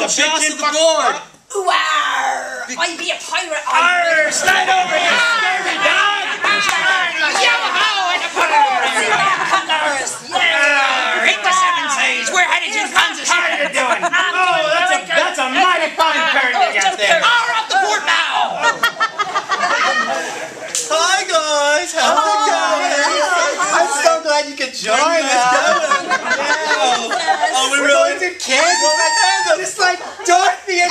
Don't the big toss the board. Ooh, arr! I be a pirate. I Arr, slide over here, scurvy dog. Yo-ho! And a put it over here. Cutlass! Yeah! Hit the seven seas. We're headed to Kansas. How are you doing? Oh, that's a, that's a mighty fine bird oh, you got there. All off the board now! Hi guys, how's it oh, going? I'm so glad you could join us. Oh, we We're really going to Kansas, like, just like Dorothy and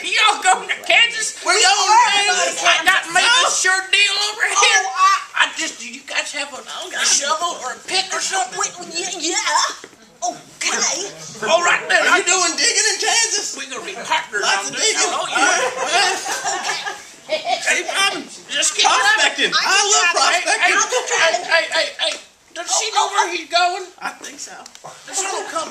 Y'all going to Kansas? We're Yo, going man, to I got Kansas. made a sure deal over here. Oh, I- I just, do you guys have a, a shovel or a pick or something? Yeah, yeah. Okay. All right then. Are you doing digging in Kansas? We're gonna be partners Lots on of this. digging. Oh, yeah. Hey, I'm just get Prospecting. I love Hey, hey, prospecting. hey, hey, hey, hey. Does she know where he's going? I think so. Does she know come?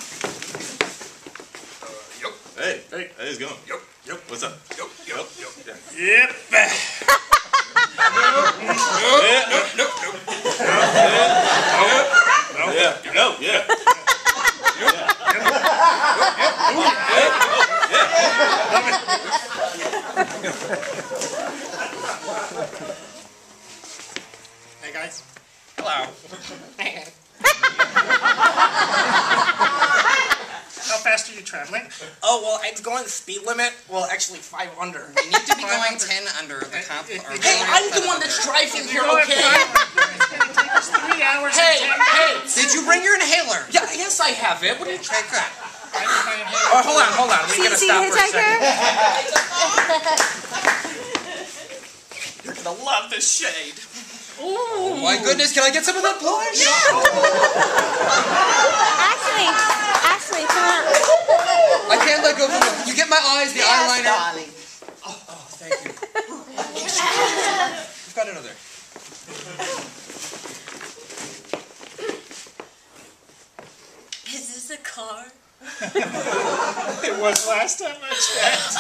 Uh, hey, hey, how's it going? Yep, yep. What's up? Yep, yep, yep. Yep. Yeah, no, yeah. Hey guys. Hello. How fast are you traveling? Oh, well, it's going the speed limit. Well, actually, five under. You need to be going 10 under the comp. or Hey, I'm the one under. that's driving here, okay? ahead, It's gonna take us three hours Hey, hey. Did you bring your inhaler? Yeah, yes, I have it. What are you trying? Okay, crap. Oh, hold on, hold on. We gotta stop for a second. You're gonna love this shade. Oh my goodness, can I get some of that polish? Ashley, Ashley, come on. I can't let go of it. You get my eyes, the eyeliner. darling. Oh, oh, thank you. We've got another. Is this a car? It was last time I checked.